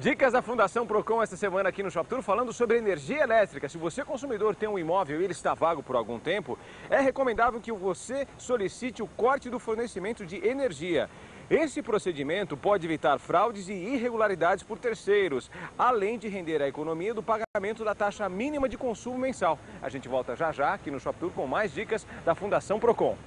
Dicas da Fundação Procon esta semana aqui no Shop Tour falando sobre energia elétrica. Se você consumidor tem um imóvel e ele está vago por algum tempo, é recomendável que você solicite o corte do fornecimento de energia. Esse procedimento pode evitar fraudes e irregularidades por terceiros, além de render a economia do pagamento da taxa mínima de consumo mensal. A gente volta já já aqui no Shop Tour com mais dicas da Fundação Procon.